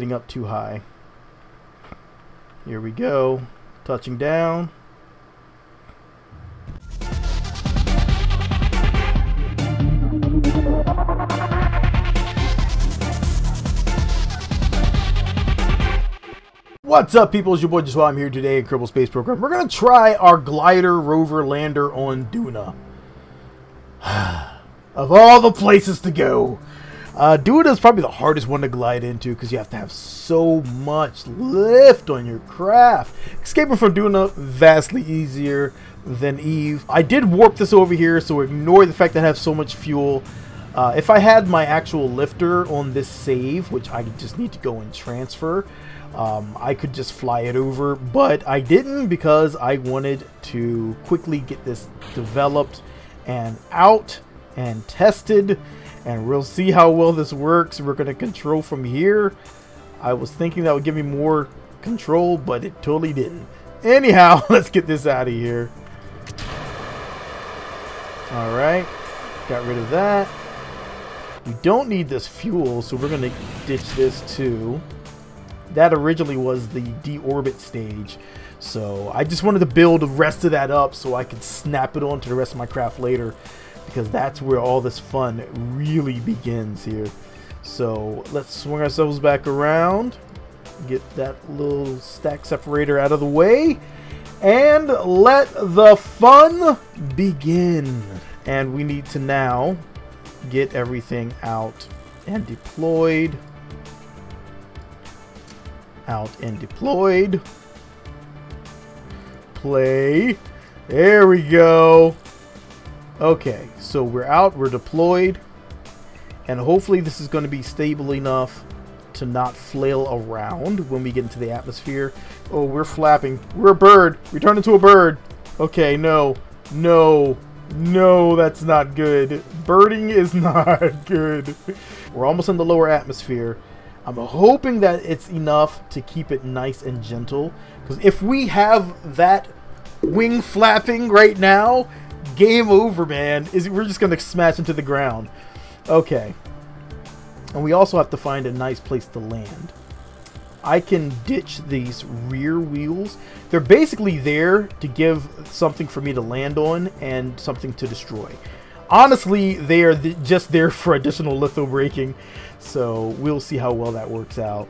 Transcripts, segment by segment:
getting up too high. Here we go. Touching down. What's up, people? It's your boy Jatwaa. I'm here today in Kerbal Space Program. We're going to try our glider rover lander on Duna. of all the places to go. Uh, is probably the hardest one to glide into because you have to have so much lift on your craft. Escaping from Duna, vastly easier than Eve. I did warp this over here, so ignore the fact that I have so much fuel. Uh, if I had my actual lifter on this save, which I just need to go and transfer, um, I could just fly it over, but I didn't because I wanted to quickly get this developed and out and tested and we'll see how well this works. We're going to control from here. I was thinking that would give me more control, but it totally didn't. Anyhow, let's get this out of here. Alright, got rid of that. We don't need this fuel, so we're going to ditch this too that originally was the deorbit stage. So I just wanted to build the rest of that up so I could snap it onto the rest of my craft later because that's where all this fun really begins here. So let's swing ourselves back around, get that little stack separator out of the way, and let the fun begin. And we need to now get everything out and deployed out and deployed. Play. There we go. Okay, so we're out, we're deployed, and hopefully this is going to be stable enough to not flail around when we get into the atmosphere. Oh, we're flapping. We're a bird. We turn into a bird. Okay, no. No. No, that's not good. Birding is not good. We're almost in the lower atmosphere. I'm hoping that it's enough to keep it nice and gentle. Because if we have that wing flapping right now, game over, man. Is We're just going to smash into the ground. Okay. And we also have to find a nice place to land. I can ditch these rear wheels. They're basically there to give something for me to land on and something to destroy. Honestly, they are th just there for additional lithobraking. So we'll see how well that works out.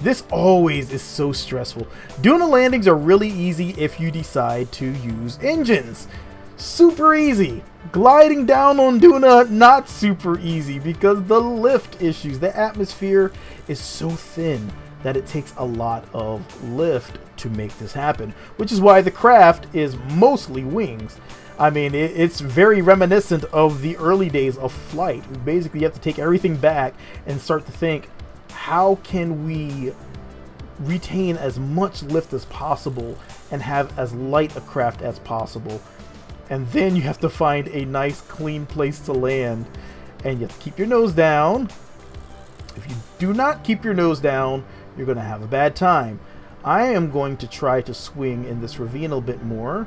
This always is so stressful. Duna landings are really easy if you decide to use engines. Super easy. Gliding down on Duna, not super easy because the lift issues. The atmosphere is so thin that it takes a lot of lift to make this happen, which is why the craft is mostly wings. I mean, it, it's very reminiscent of the early days of flight. Basically, you have to take everything back and start to think, how can we retain as much lift as possible and have as light a craft as possible? And then you have to find a nice, clean place to land. And you have to keep your nose down. If you do not keep your nose down, you're going to have a bad time. I am going to try to swing in this ravine a bit more.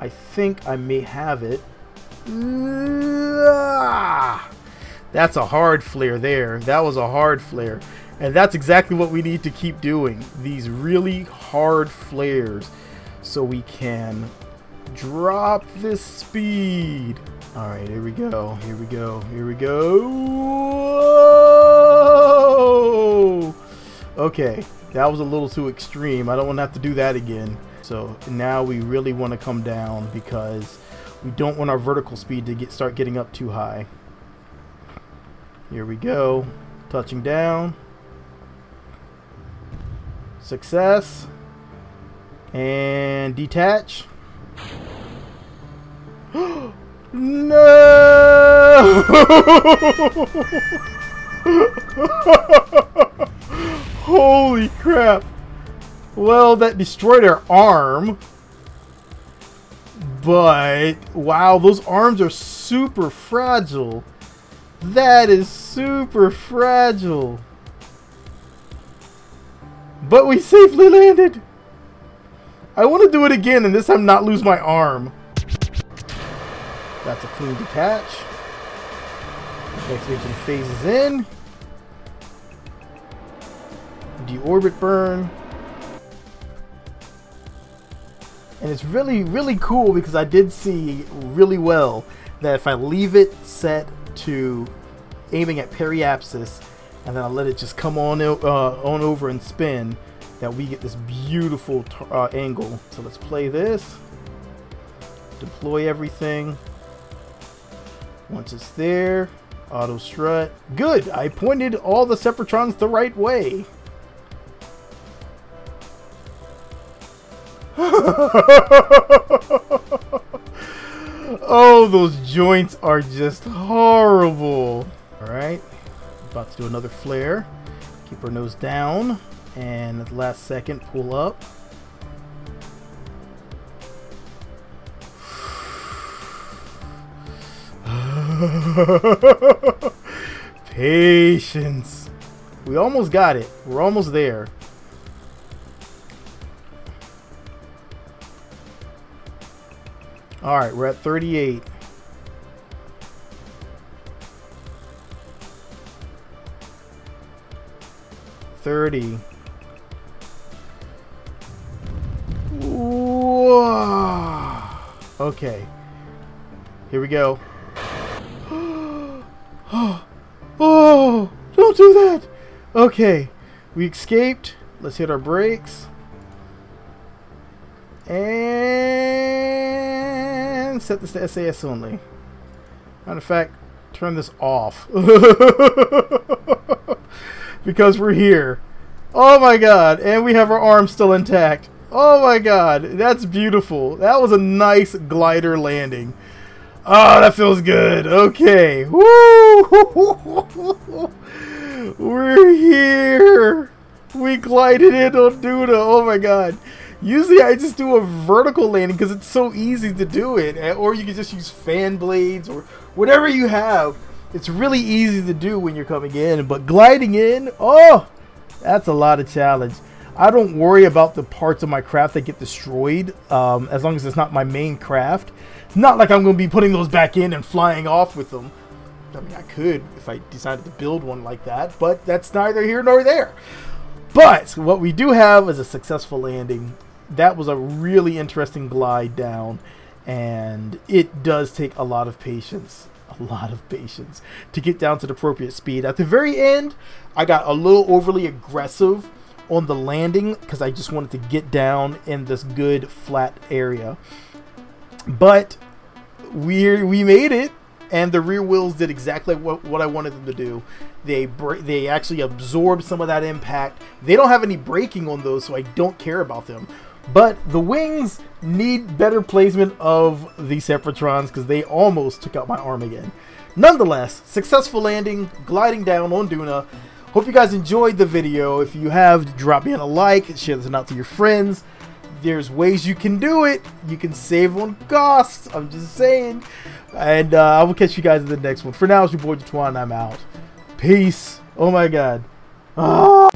I think I may have it. Ah! That's a hard flare there. That was a hard flare. And that's exactly what we need to keep doing. These really hard flares so we can drop this speed. All right, here we go. Here we go. Here we go. Whoa! Okay, that was a little too extreme. I don't want to have to do that again. So now we really want to come down because we don't want our vertical speed to get start getting up too high. Here we go. Touching down. Success. And detach. No! Holy crap! Well, that destroyed her arm. But, wow, those arms are super fragile. That is super fragile. But we safely landed. I want to do it again and this time not lose my arm. That's a clean detach. Next engine phases in. deorbit burn. And it's really, really cool because I did see really well that if I leave it set to aiming at periapsis and then I let it just come on, uh, on over and spin, that we get this beautiful uh, angle. So let's play this. Deploy everything. Once it's there, auto strut. Good! I pointed all the Separatrons the right way. oh, those joints are just horrible. Alright, about to do another flare. Keep our nose down, and at the last second, pull up. Patience. We almost got it. We're almost there. All right, we're at 38. Thirty. Okay. Here we go. Oh, oh, don't do that. Okay, we escaped. Let's hit our brakes. And set this to SAS only. Matter of fact, turn this off. because we're here. Oh my god, and we have our arms still intact. Oh my god, that's beautiful. That was a nice glider landing. Oh, that feels good. Okay. Woo! We're here. We glided in on Duna. Oh my god. Usually I just do a vertical landing because it's so easy to do it. Eh, or you can just use fan blades or whatever you have. It's really easy to do when you're coming in. But gliding in, oh, that's a lot of challenge. I don't worry about the parts of my craft that get destroyed um, as long as it's not my main craft. Not like I'm going to be putting those back in and flying off with them. I mean, I could if I decided to build one like that, but that's neither here nor there. But what we do have is a successful landing. That was a really interesting glide down, and it does take a lot of patience. A lot of patience to get down to the appropriate speed. At the very end, I got a little overly aggressive on the landing because I just wanted to get down in this good flat area. But we we made it, and the rear wheels did exactly what, what I wanted them to do. They they actually absorbed some of that impact. They don't have any braking on those, so I don't care about them. But the wings need better placement of the Separatrons because they almost took out my arm again. Nonetheless, successful landing, gliding down on Duna. Hope you guys enjoyed the video. If you have, drop me a like, share this out to your friends there's ways you can do it. You can save on costs. I'm just saying. And uh, I will catch you guys in the next one. For now, it's your boy Jatwaa. I'm out. Peace. Oh my god. Ah.